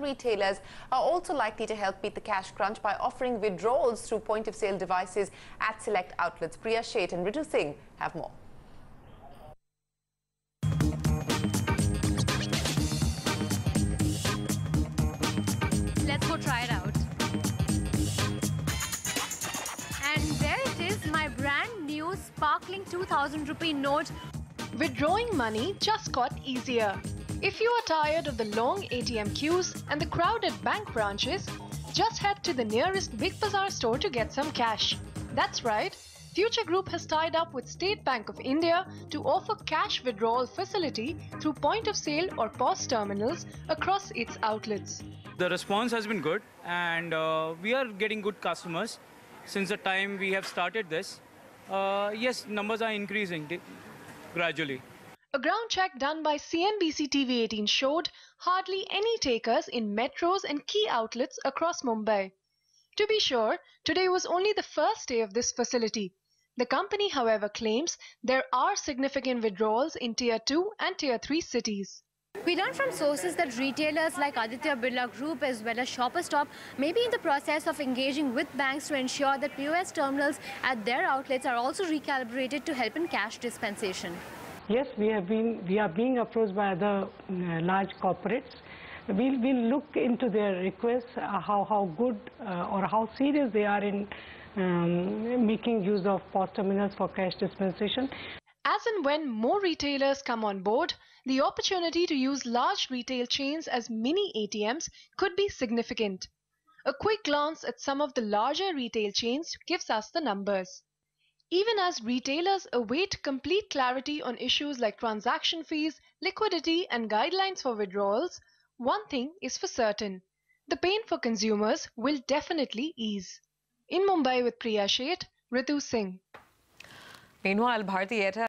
Retailers are also likely to help beat the cash crunch by offering withdrawals through point-of-sale devices at select outlets. Priya Sheth and Ritu Singh have more. Let's go try it out. And there it is, my brand new sparkling 2000 rupee note. Withdrawing money just got easier. If you are tired of the long ATM queues and the crowded bank branches, just head to the nearest Big Bazaar store to get some cash. That's right, Future Group has tied up with State Bank of India to offer cash withdrawal facility through point of sale or POS terminals across its outlets. The response has been good and uh, we are getting good customers since the time we have started this. Uh, yes, numbers are increasing gradually. A ground check done by CNBC TV 18 showed hardly any takers in metros and key outlets across Mumbai. To be sure, today was only the first day of this facility. The company, however, claims there are significant withdrawals in Tier 2 and Tier 3 cities. We learned from sources that retailers like Aditya Birla Group as well as Shoppers Stop may be in the process of engaging with banks to ensure that POS terminals at their outlets are also recalibrated to help in cash dispensation. Yes, we have been, we are being approached by other uh, large corporates. We'll, we'll look into their requests, uh, how, how good uh, or how serious they are in um, making use of POS terminals for cash dispensation. As and when more retailers come on board, the opportunity to use large retail chains as mini ATMs could be significant. A quick glance at some of the larger retail chains gives us the numbers. Even as retailers await complete clarity on issues like transaction fees, liquidity, and guidelines for withdrawals, one thing is for certain the pain for consumers will definitely ease. In Mumbai with Priya Sheth, Ritu Singh. Meanwhile, Bharti Airtel